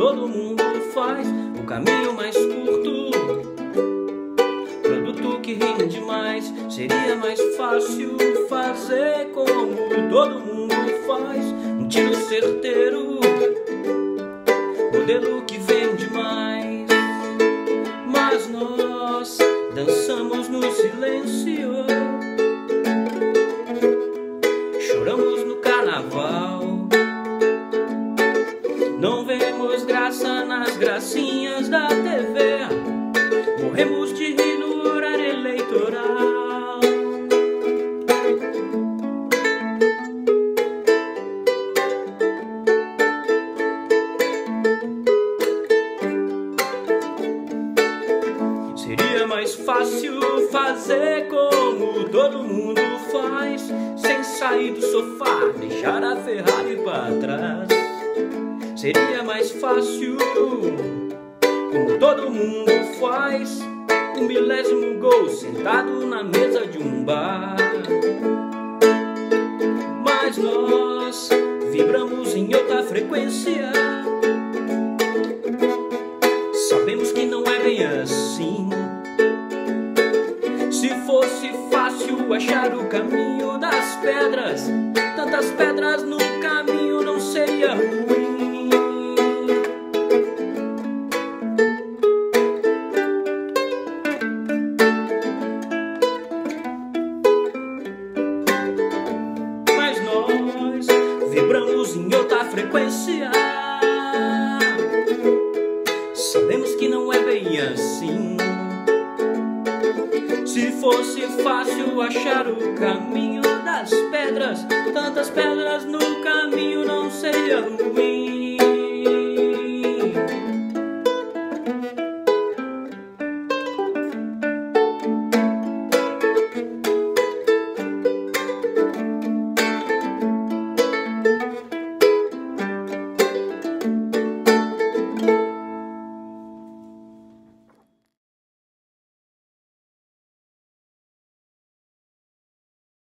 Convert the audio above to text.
todo mundo faz, o caminho mais curto. Produto que rende mais, seria mais fácil fazer como todo mundo faz, um tiro certeiro, modelo que vende mais. Mas nós dançamos no silêncio. Vemos graça nas gracinhas da TV. Morremos de rir no horário eleitoral. Seria mais fácil fazer como todo mundo faz, sem sair do sofá, deixar a Ferrari para trás. Seria mais fácil, como todo mundo faz, um milésimo gol sentado na mesa de um bar. Mas nós vibramos em outra frequência. Sabemos que não é bem assim. Se fosse fácil achar o caminho das pedras, tantas pedras no caminho não seria ruim. Vibramos em outra frequência. Sabemos que não é bem assim. Se fosse fácil achar o caminho das pedras, tantas pedras no caminho não seria ruim.